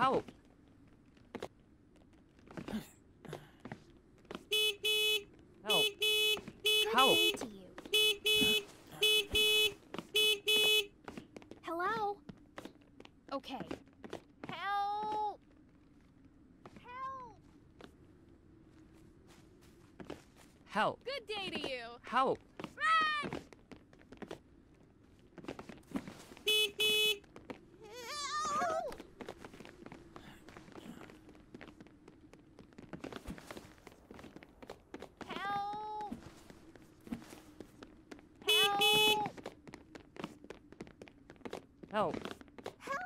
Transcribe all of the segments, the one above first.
Help! Help! Help! day to you. Hello? Okay. Help! Help! Help! Good day to you. Help! Run! Help! Help! Help! Help!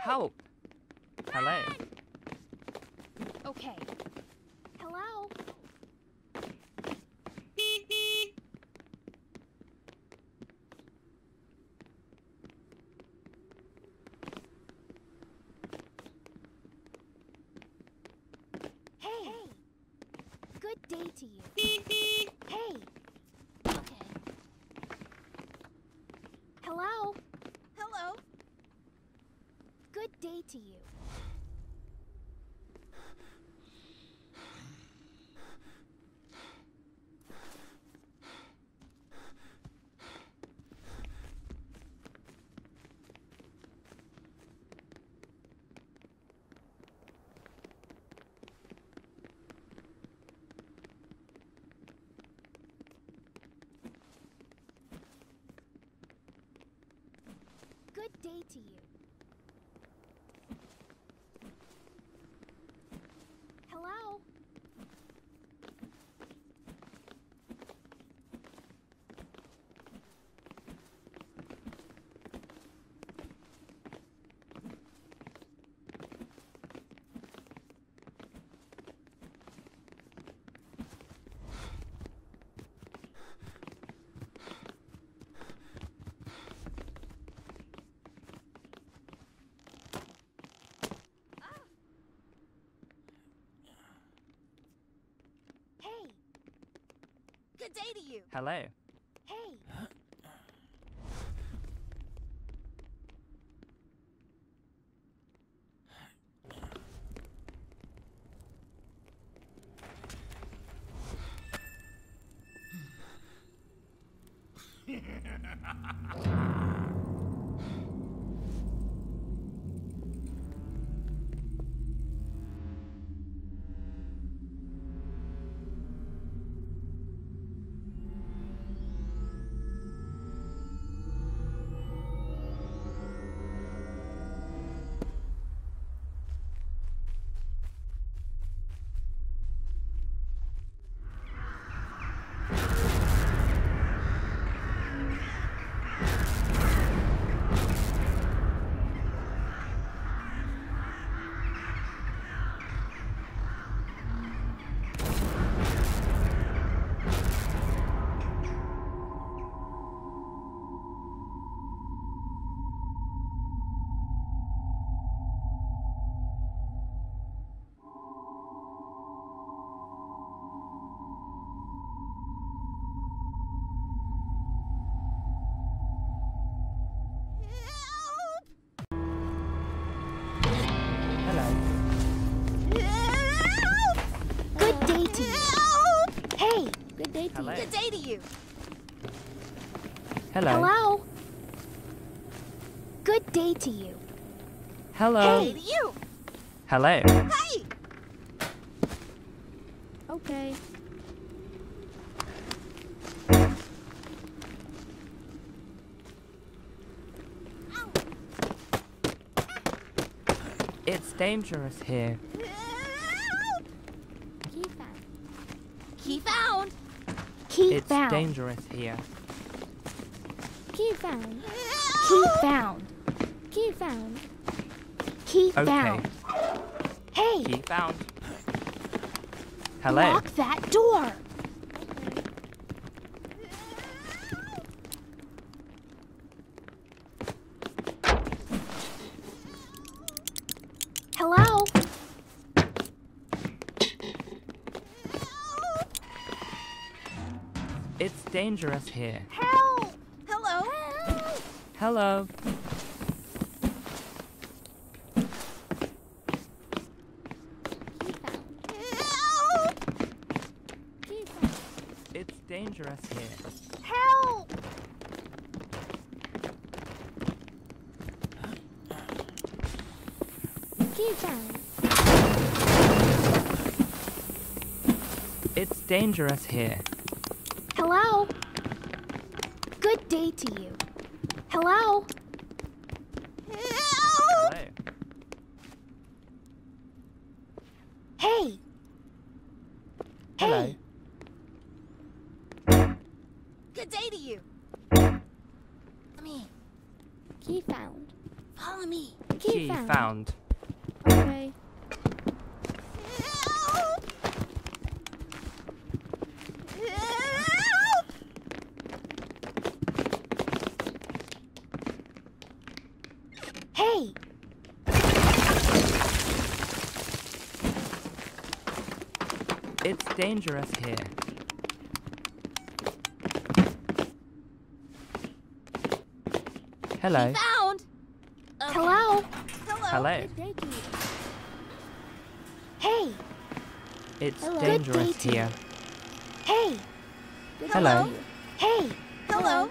Help! Hello! Okay. Hello? Hey. Good day to you. Hey. Okay. Hello? Hello. Good day to you. Good day to you. Hello? Hey. Good day to you. Hello! Hey. Help! Good day to Hello. you. Good day to you. Hello! Hello? Good day to you. Hello! Good day to you. Hello! Hey! Okay. It's dangerous here. Help! Key found. Key It's found. dangerous here. Key found. Key found. Key found. Key Okay. found. Hey, Key found. Hello. lock that door. Hello? It's dangerous here. Help! Hello. Help! Hello. Key found. Help. Key found. It's dangerous here. Help! It's dangerous here. Hello? Good day to you. Hello? Help. Hey! Hello. Hey! Good day to you. Come here. Key found. Follow me. Key, Key found. found. Okay. Help. Help. Hey! It's dangerous here. Hello. Key found. Okay. Hello? Hello. Hello. Good day to you. Hey! It's Hello. Good dangerous day to here. Hey! Good day Hello. to you. Hey! Hello.